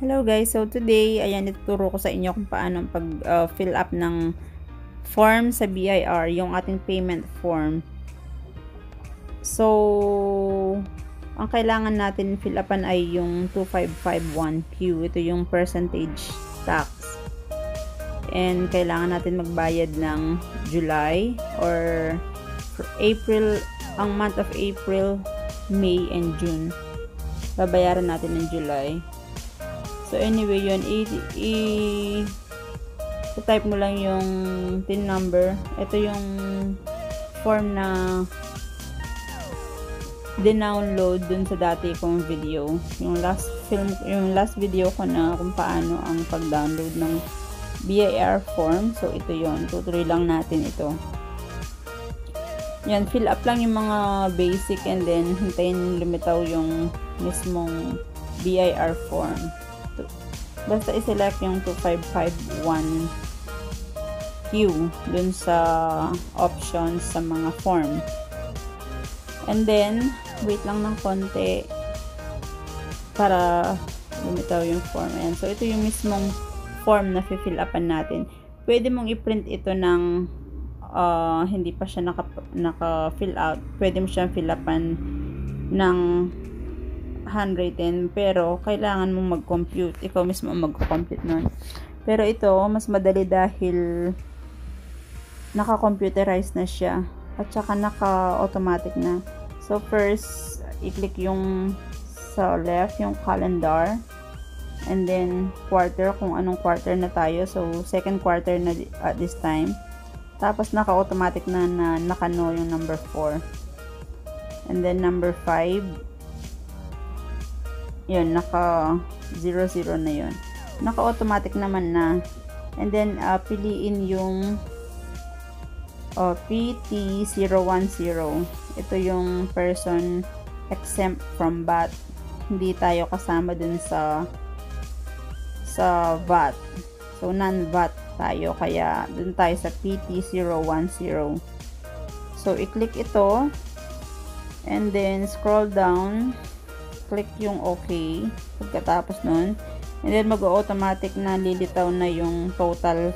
Hello guys, so today, ayan, ituturo ko sa inyo kung paano pag-fill uh, up ng form sa BIR, yung ating payment form. So, ang kailangan natin fill upan ay yung 2551Q. Ito yung percentage tax. And kailangan natin magbayad ng July or April, ang month of April, May, and June. Babayaran natin ng July. So, anyway, yun, i, i, type mo lang yung tin number. Ito yung form na din-download dun sa dati kong video. Yung last film, yung last video ko na kung paano ang pag-download ng BIR form. So, ito yon Tutuloy lang natin ito. Yan, fill up lang yung mga basic and then hintayin lumitaw yung mismong BIR form. Basta i-select yung 2551Q dun sa options sa mga form. And then, wait lang ng konti para lumitaw yung form. Ayan. So, ito yung mismong form na fill upan natin. Pwede mong i-print ito ng uh, hindi pa siya naka, naka-fill out. Pwede mo siyang fill upan ng handwritten pero kailangan mong mag-compute. Ikaw mismo mag-compute nun. Pero ito, mas madali dahil naka-computerize na siya at saka naka-automatic na. So, first, i-click yung sa left, yung calendar. And then, quarter, kung anong quarter na tayo. So, second quarter na at this time. Tapos, naka-automatic na na naka-no yung number 4. And then, number 5, yun, naka 00 na yun. Naka-automatic naman na. And then, uh, piliin yung uh, PT010. Ito yung person exempt from VAT. Hindi tayo kasama dun sa sa VAT. So, non-VAT tayo. Kaya, dun tayo sa PT010. So, i-click ito. And then, scroll down click yung OK pagkatapos nun. And then mag-automatic na lilitaw na yung total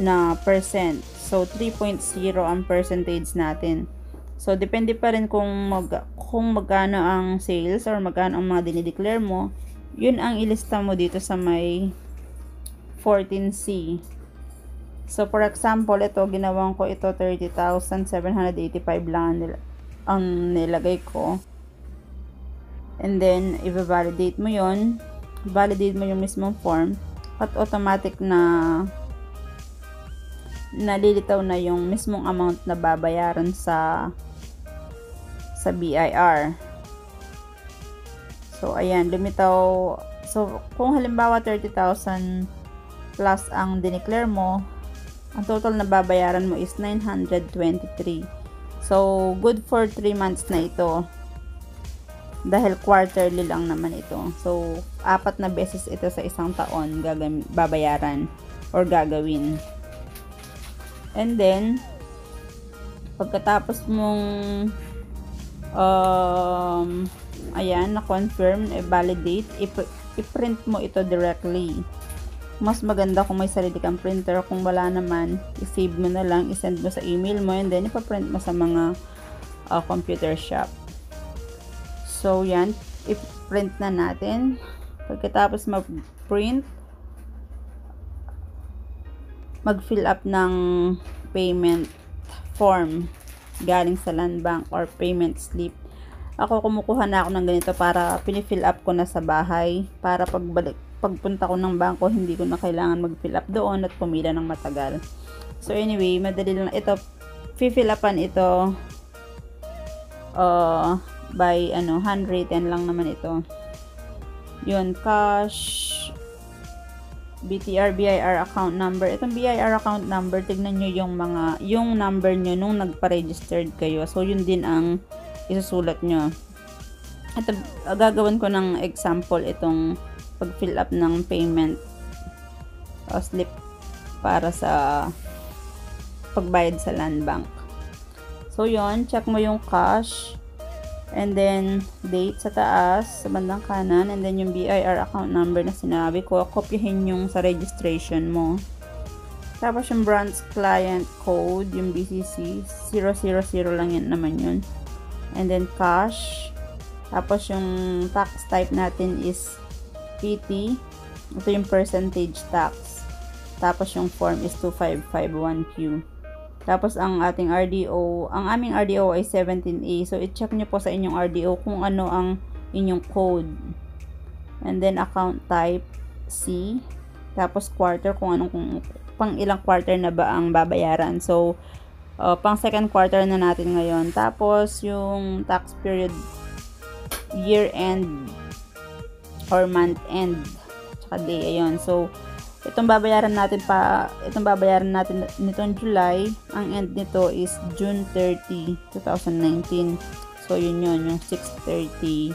na percent. So 3.0 ang percentage natin. So depende pa rin kung mag kung magkano ang sales or magkano ang mga dinideclare mo. Yun ang ilista mo dito sa may 14C. So, for example, ito, ginawan ko ito 30,785 lang nila ang nilagay ko. And then, i-validate mo yon Validate mo yung mismong form. At automatic na nalilitaw na yung mismong amount na babayaran sa sa BIR. So, ayan, lumitaw. So, kung halimbawa 30,000 plus ang dineclare mo, ang total na babayaran mo is 923. So, good for 3 months na ito. Dahil quarterly lang naman ito. So, apat na beses ito sa isang taon babayaran or gagawin. And then, pagkatapos mong um, ayan, na-confirm, i-validate, i-print mo ito directly mas maganda kung may sarili kang printer. Kung wala naman, i-save mo na lang, i-send mo sa email mo, and then ipaprint mo sa mga uh, computer shop. So, yan. I-print na natin. Pagkatapos mag-print, mag-fill up ng payment form galing sa land bank or payment slip. Ako kumukuha na ako ng ganito para pinifill up ko na sa bahay para pagbalik pagpunta ko ng bangko, hindi ko na kailangan mag-fill up doon at pumila ng matagal. So anyway, madali lang. Ito, fill upan ito uh, by ano, handwritten lang naman ito. Yun, cash, BTR, BIR account number. Itong BIR account number, tignan nyo yung mga, yung number nyo nung nagpa-registered kayo. So, yun din ang isusulat nyo. Ito, gagawin ko ng example itong pag-fill up ng payment o slip para sa pagbayad sa land bank. So, yon check mo yung cash. And then, date sa taas, sa bandang kanan. And then, yung BIR account number na sinabi ko, kopyahin yung sa registration mo. Tapos, yung branch client code, yung BCC, 000 lang yan naman yun. And then, cash. Tapos, yung tax type natin is PT. Ito yung percentage tax. Tapos, yung form is 2551Q. Tapos, ang ating RDO, ang aming RDO ay 17A. So, i-check nyo po sa inyong RDO kung ano ang inyong code. And then, account type, C. Tapos, quarter, kung anong, kung, pang ilang quarter na ba ang babayaran. So, uh, pang second quarter na natin ngayon. Tapos, yung tax period, year end, or month end, tsaka day, ayun. So, Itong babayaran natin pa, itong babayaran natin nitong July, ang end nito is June 30, 2019. So, yun yun, yung 630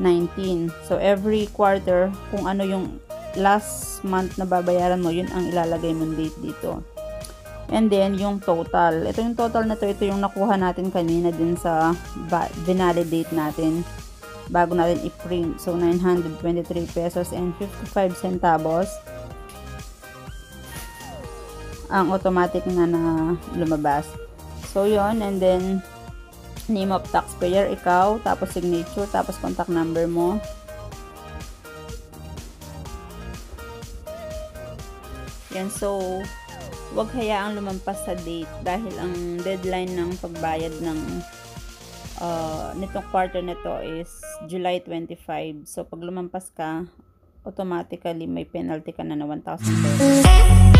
19. So, every quarter, kung ano yung last month na babayaran mo, yun ang ilalagay mong date dito. And then, yung total. Ito yung total na to, ito yung nakuha natin kanina din sa validate natin bago natin i-print. So, 923 pesos and 55 centavos ang automatic na na lumabas. So, yon And then, name of taxpayer, ikaw. Tapos, signature. Tapos, contact number mo. Yan. So, wag hayaang lumampas sa date dahil ang deadline ng pagbayad ng uh, nitong quarter nito is July 25. So, pag lumampas ka, automatically may penalty ka na na 1,000 pesos.